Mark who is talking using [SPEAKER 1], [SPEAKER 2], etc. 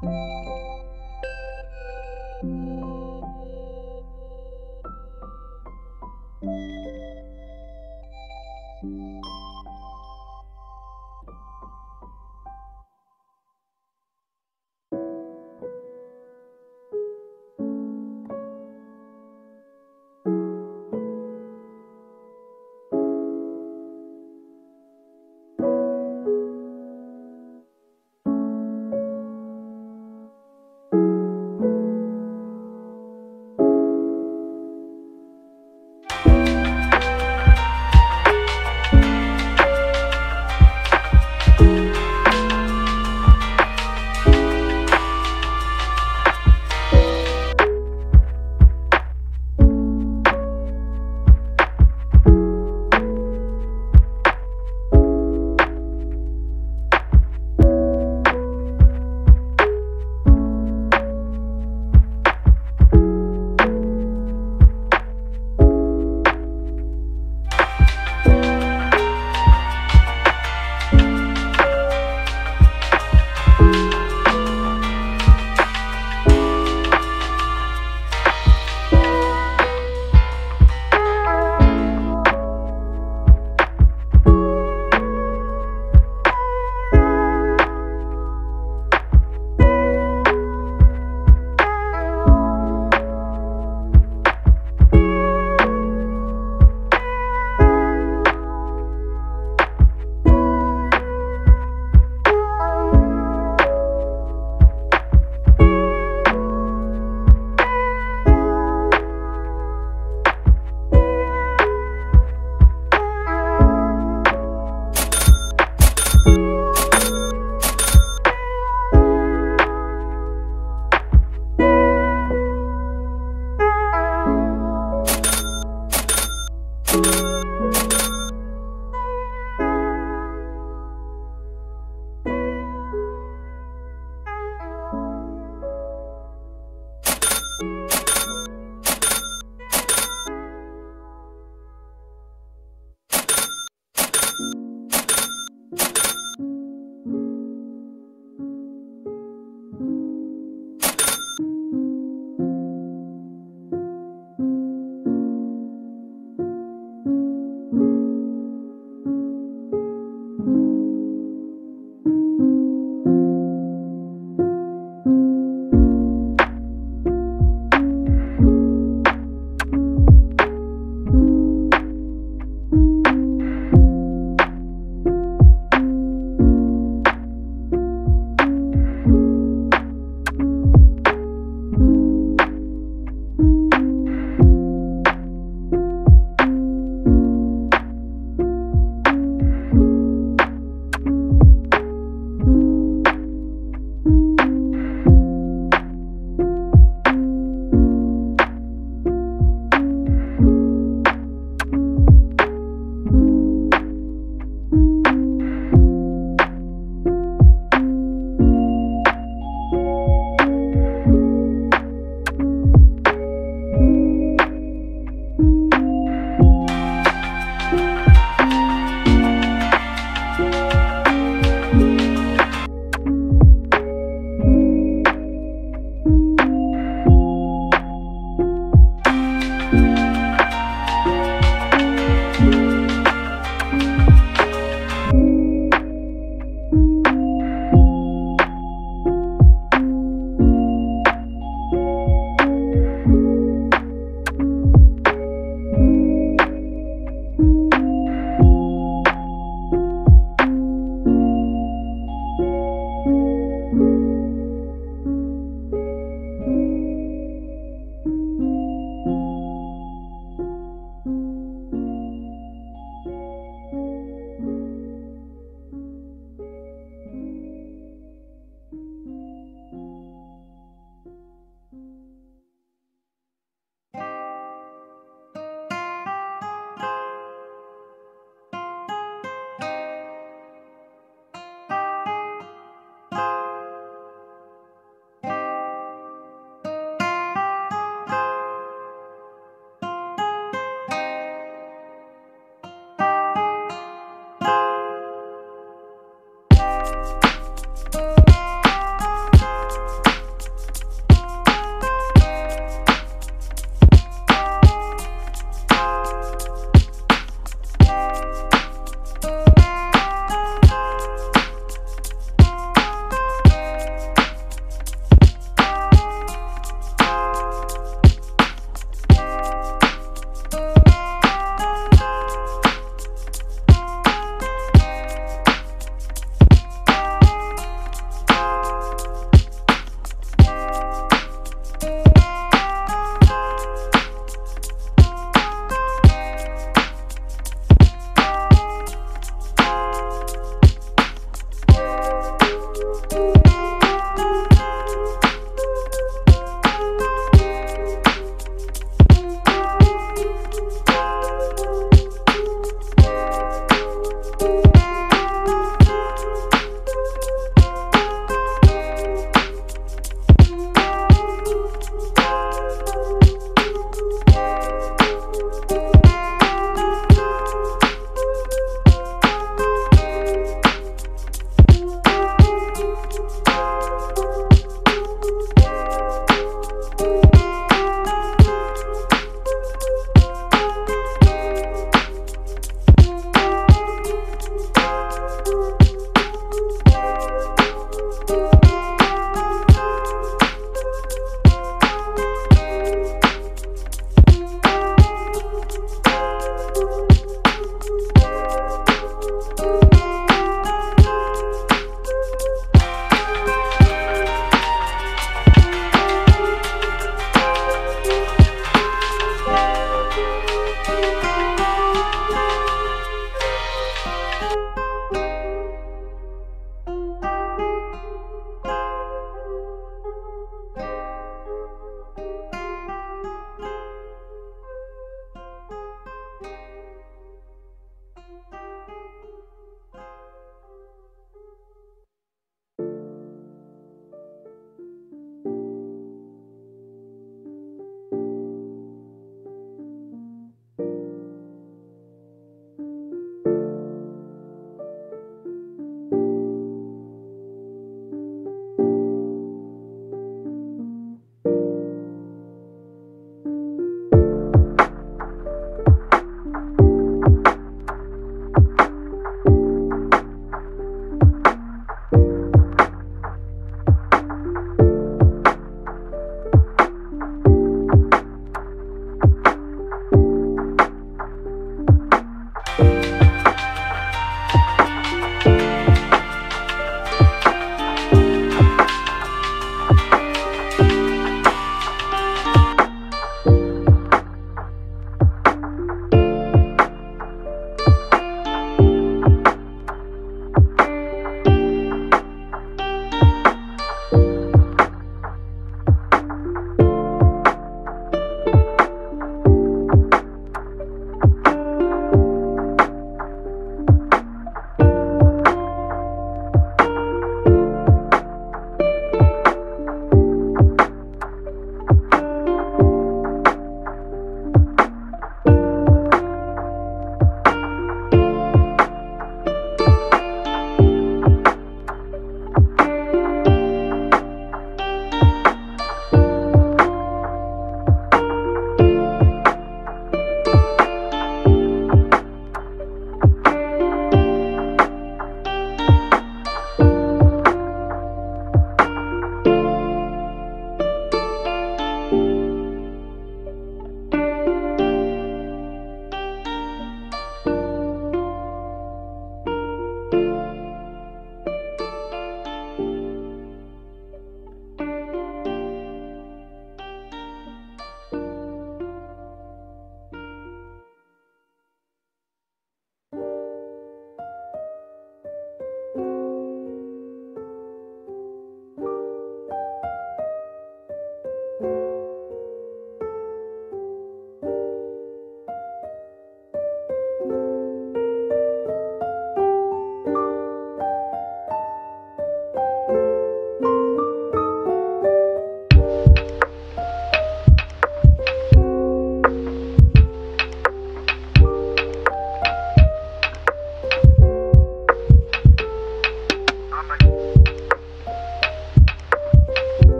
[SPEAKER 1] Música